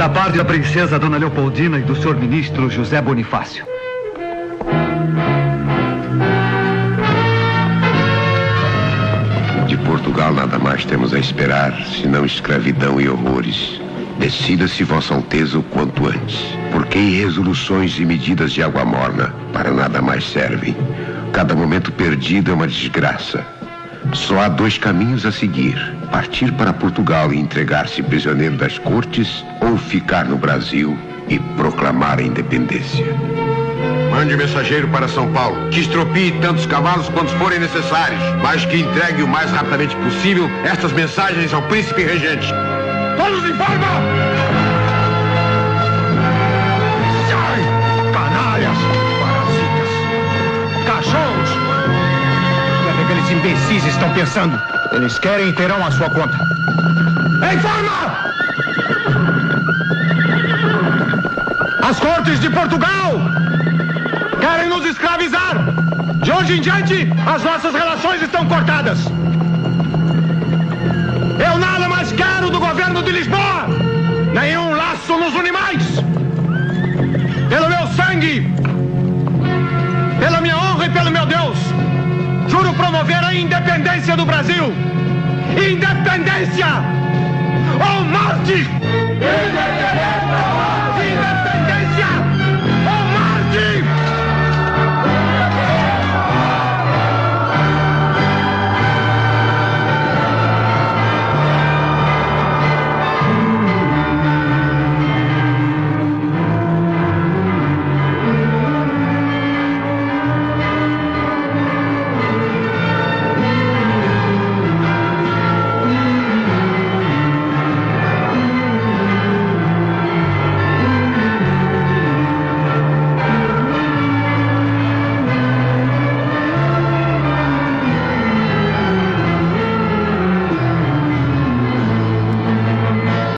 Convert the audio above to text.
Da parte da princesa Dona Leopoldina e do senhor ministro José Bonifácio. De Portugal nada mais temos a esperar, senão escravidão e horrores. Decida-se, Vossa Alteza, o quanto antes. Porque resoluções e medidas de água morna para nada mais servem. Cada momento perdido é uma desgraça. Só há dois caminhos a seguir: partir para Portugal e entregar-se prisioneiro das cortes, ou ficar no Brasil e proclamar a independência. Mande mensageiro para São Paulo, que estropie tantos cavalos quantos forem necessários, mas que entregue o mais rapidamente possível estas mensagens ao príncipe regente. Todos em forma! Imbecis estão pensando? Eles querem e terão a sua conta. Em forma! As cortes de Portugal querem nos escravizar. De hoje em diante, as nossas relações estão cortadas. Eu nada mais quero do governo de Lisboa. Nenhum laço nos une mais. Pelo meu sangue, pela minha honra e pelo meu Deus, promover a independência do Brasil. Independência ou morte!